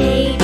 Hey.